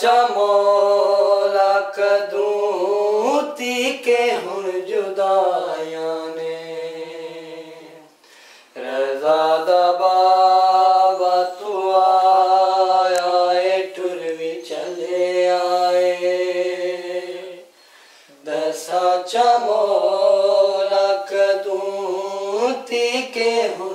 چمولا کدوں تی کے ہن جدایاں نے۔ رضا دا بابا تو آیا ٹر بھی چلے آئے۔ دسا چا مولا کدوں تی کے ہن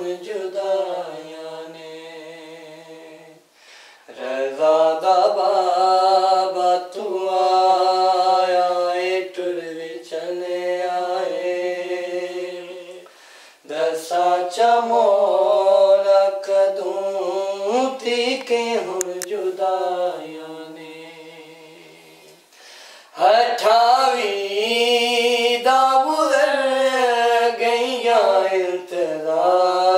کے ہم جدائیاں نے اٹھاویں دام گئیاں انتظار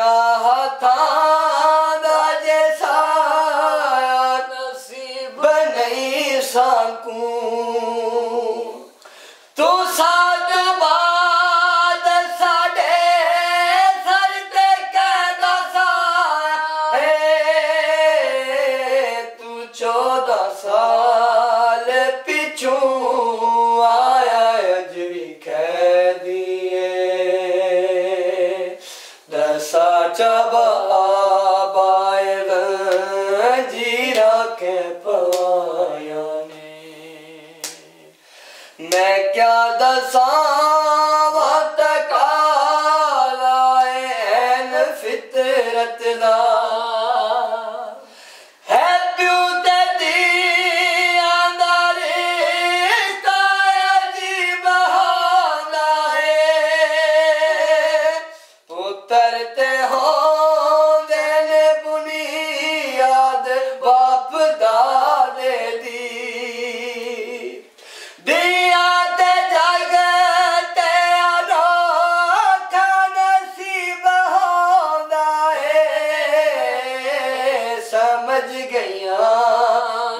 یا ہاتھ سان ڪتر سج گیا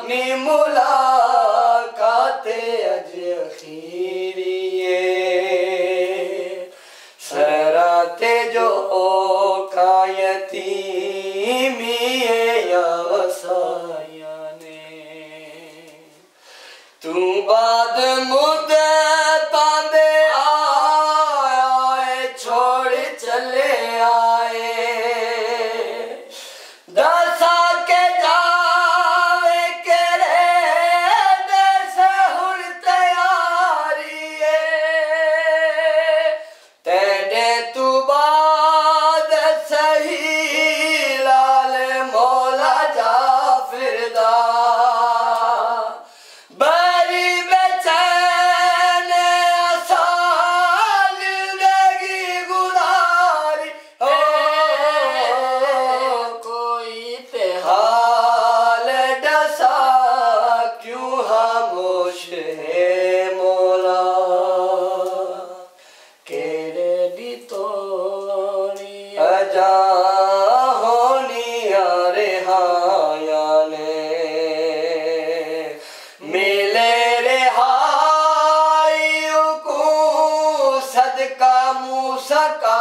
نے ملاقات جو کایتی میے یا نے۔ تو بعد مدر رجا ہولی آرے ہایا نے ملے رہائی کو صدقہ موسیٰ کا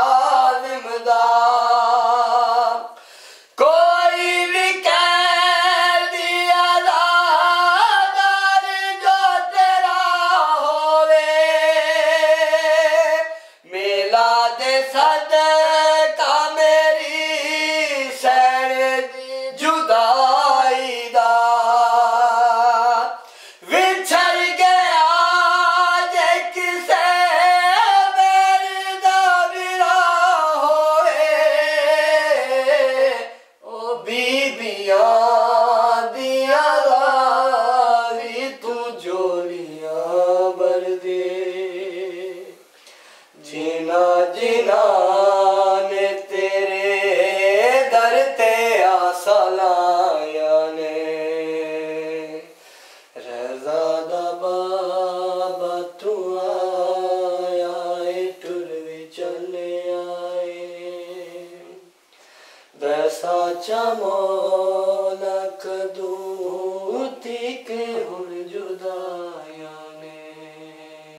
Vesachamo.